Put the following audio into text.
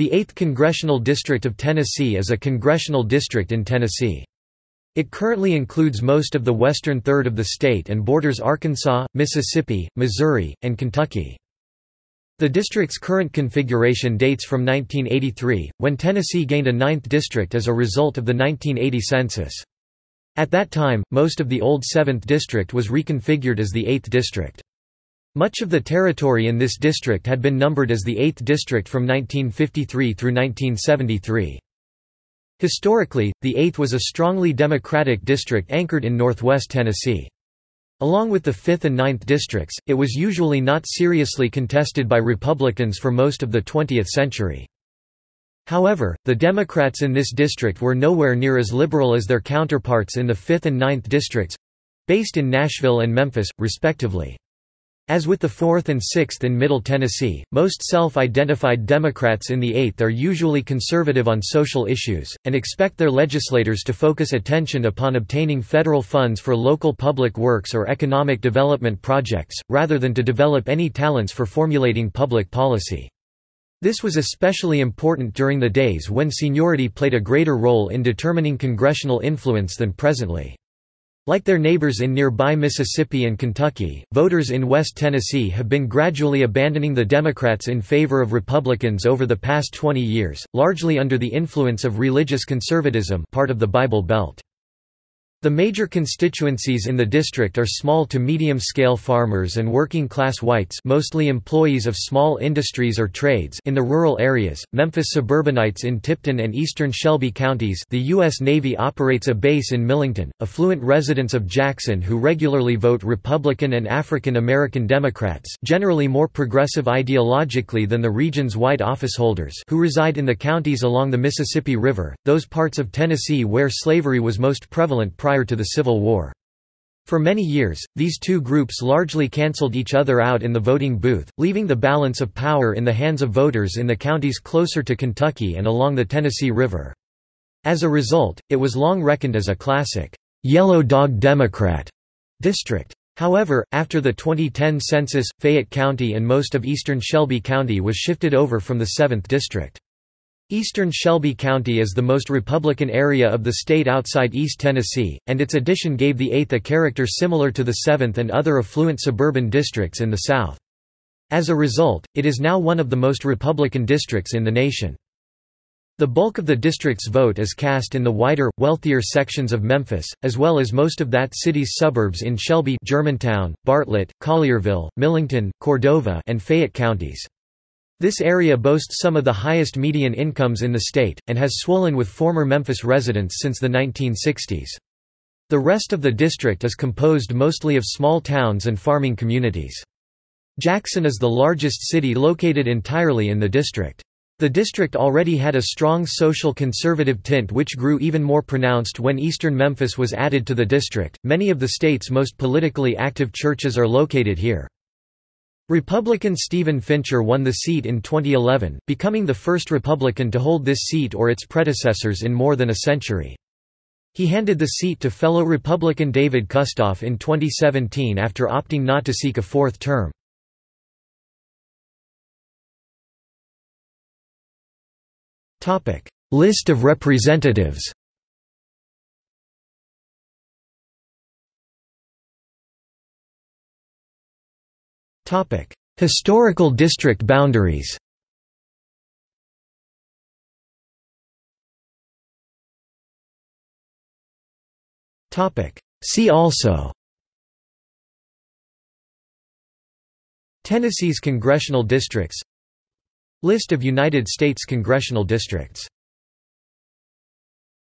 The 8th Congressional District of Tennessee is a congressional district in Tennessee. It currently includes most of the western third of the state and borders Arkansas, Mississippi, Missouri, and Kentucky. The district's current configuration dates from 1983, when Tennessee gained a ninth district as a result of the 1980 census. At that time, most of the old 7th district was reconfigured as the 8th district. Much of the territory in this district had been numbered as the 8th district from 1953 through 1973. Historically, the 8th was a strongly Democratic district anchored in northwest Tennessee. Along with the 5th and 9th districts, it was usually not seriously contested by Republicans for most of the 20th century. However, the Democrats in this district were nowhere near as liberal as their counterparts in the 5th and 9th districts—based in Nashville and Memphis, respectively. As with the 4th and 6th in Middle Tennessee, most self-identified Democrats in the 8th are usually conservative on social issues, and expect their legislators to focus attention upon obtaining federal funds for local public works or economic development projects, rather than to develop any talents for formulating public policy. This was especially important during the days when seniority played a greater role in determining congressional influence than presently. Like their neighbors in nearby Mississippi and Kentucky, voters in West Tennessee have been gradually abandoning the Democrats in favor of Republicans over the past 20 years, largely under the influence of religious conservatism part of the Bible Belt. The major constituencies in the district are small to medium-scale farmers and working-class whites mostly employees of small industries or trades in the rural areas, Memphis suburbanites in Tipton and eastern Shelby counties the U.S. Navy operates a base in Millington, affluent residents of Jackson who regularly vote Republican and African American Democrats generally more progressive ideologically than the region's white officeholders who reside in the counties along the Mississippi River, those parts of Tennessee where slavery was most prevalent prior to the Civil War. For many years, these two groups largely cancelled each other out in the voting booth, leaving the balance of power in the hands of voters in the counties closer to Kentucky and along the Tennessee River. As a result, it was long reckoned as a classic, "'Yellow Dog Democrat' district. However, after the 2010 census, Fayette County and most of eastern Shelby County was shifted over from the 7th District. Eastern Shelby County is the most Republican area of the state outside East Tennessee, and its addition gave the 8th a character similar to the 7th and other affluent suburban districts in the South. As a result, it is now one of the most Republican districts in the nation. The bulk of the district's vote is cast in the wider, wealthier sections of Memphis, as well as most of that city's suburbs in Shelby Germantown, Bartlett, Collierville, Millington, Cordova and Fayette counties. This area boasts some of the highest median incomes in the state, and has swollen with former Memphis residents since the 1960s. The rest of the district is composed mostly of small towns and farming communities. Jackson is the largest city located entirely in the district. The district already had a strong social conservative tint which grew even more pronounced when eastern Memphis was added to the district. Many of the state's most politically active churches are located here. Republican Stephen Fincher won the seat in 2011, becoming the first Republican to hold this seat or its predecessors in more than a century. He handed the seat to fellow Republican David Kustoff in 2017 after opting not to seek a fourth term. List of representatives Historical district boundaries See also Tennessee's congressional districts List of United States congressional districts